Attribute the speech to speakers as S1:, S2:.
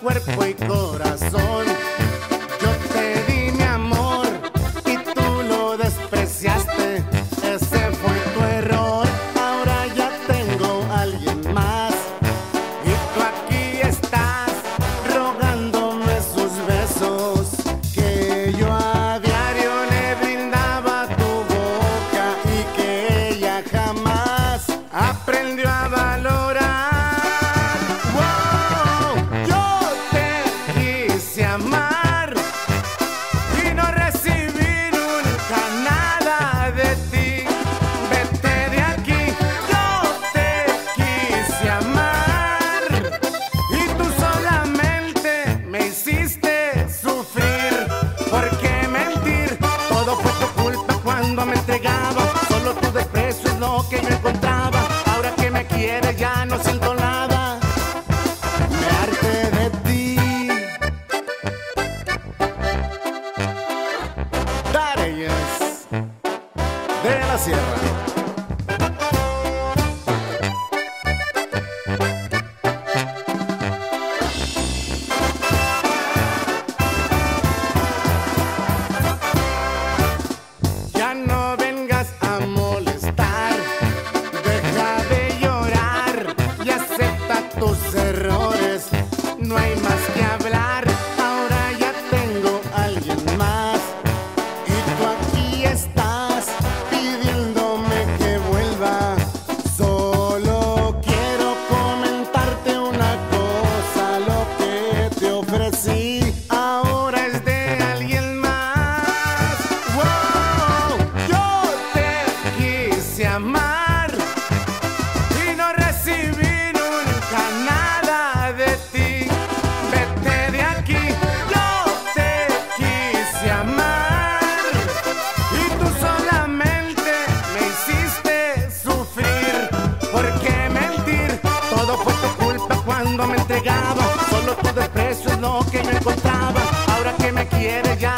S1: cuerpo y corazón. ¿Por qué mentir? Todo fue tu culpa cuando me entregaba. Solo tu desprecio es lo que yo encontraba. Ahora que me quieres ya no siento nada. Me harté de ti. Dareyes de la Sierra. tiene ya.